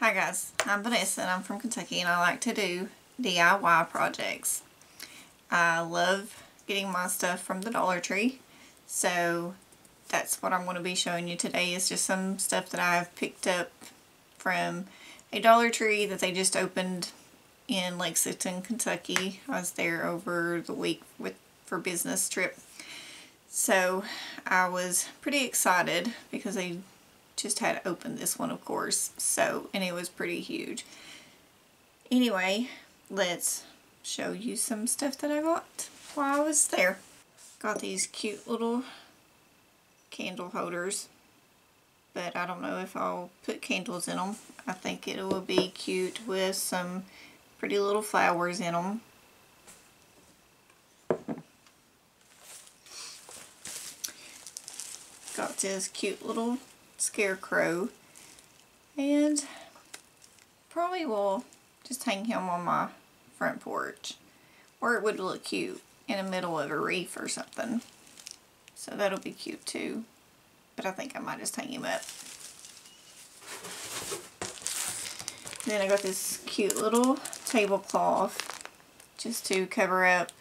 Hi guys, I'm Vanessa and I'm from Kentucky and I like to do DIY projects. I love getting my stuff from the Dollar Tree, so that's what I'm going to be showing you today is just some stuff that I've picked up from a Dollar Tree that they just opened in Lexington, Kentucky. I was there over the week with for business trip. So I was pretty excited because they just had opened this one of course. So and it was pretty huge. Anyway let's show you some stuff that I got while I was there. Got these cute little candle holders but I don't know if I'll put candles in them I think it will be cute with some pretty little flowers in them got this cute little scarecrow. And probably will just hang him on my front porch. Or it would look cute in the middle of a reef or something. So that'll be cute too. But I think I might just hang him up. Then I got this cute little tablecloth just to cover up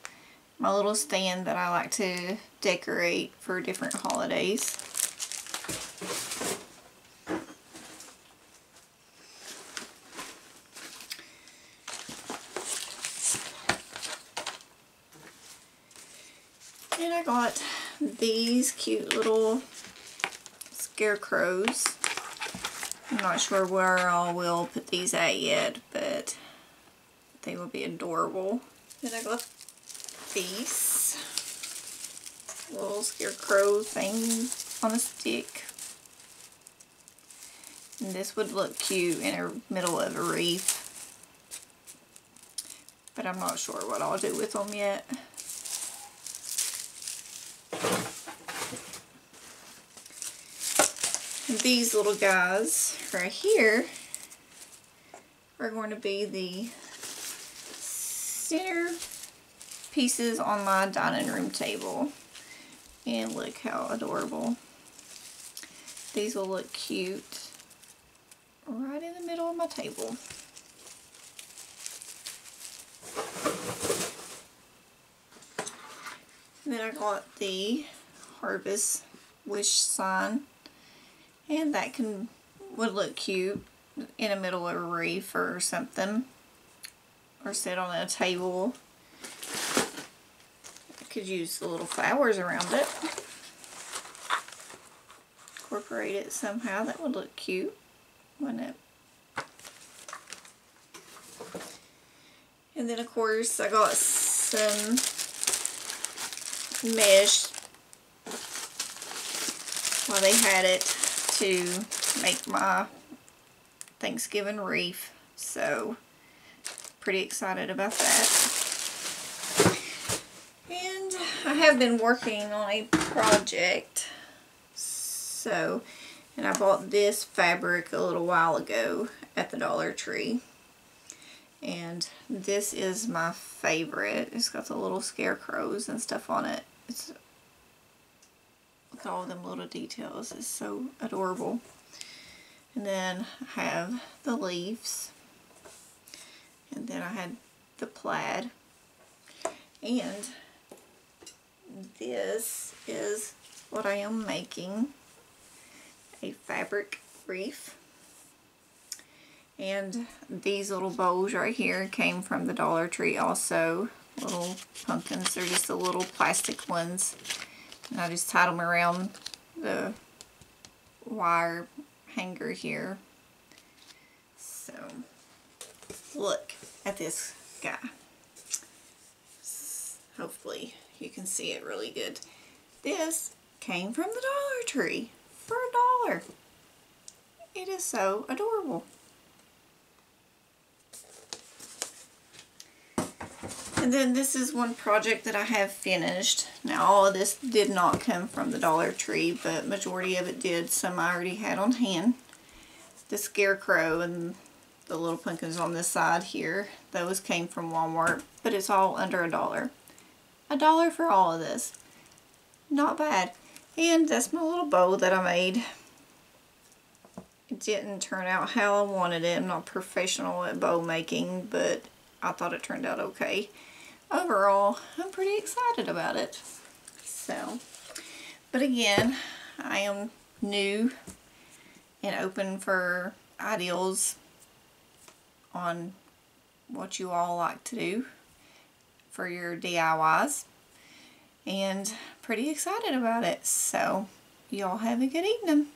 my little stand that I like to decorate for different holidays. And I got these cute little scarecrows. I'm not sure where I will put these at yet, but they will be adorable. Then I got these little scarecrow thing on a stick. And this would look cute in the middle of a reef. But I'm not sure what I'll do with them yet. These little guys right here are going to be the center pieces on my dining room table. And look how adorable. These will look cute right in the middle of my table. And then I got the Harvest Wish sign and that can would look cute in the middle of a reef or something. Or sit on a table. I could use the little flowers around it. Incorporate it somehow. That would look cute, wouldn't it? And then of course I got some mesh while they had it to make my Thanksgiving wreath. So, pretty excited about that. And I have been working on a project. So, and I bought this fabric a little while ago at the Dollar Tree. And this is my favorite. It's got the little scarecrows and stuff on it. It's All them little details. It's so adorable. And then I have the leaves. And then I had the plaid. And this is what I am making. A fabric wreath. And these little bowls right here came from the Dollar Tree also. Little pumpkins. They're just the little plastic ones. And I just tied them around the wire hanger here. So, look at this guy. Hopefully you can see it really good. This came from the Dollar Tree for a dollar. It is so adorable. And then this is one project that I have finished. Now all of this did not come from the Dollar Tree, but majority of it did. Some I already had on hand. The scarecrow and the little pumpkins on this side here, those came from Walmart, but it's all under a dollar. A dollar for all of this. Not bad. And that's my little bow that I made. It didn't turn out how I wanted it. I'm not professional at bow making, but I thought it turned out okay. Overall, I'm pretty excited about it. So, but again, I am new and open for ideals on what you all like to do for your DIYs and pretty excited about it. So, y'all have a good evening.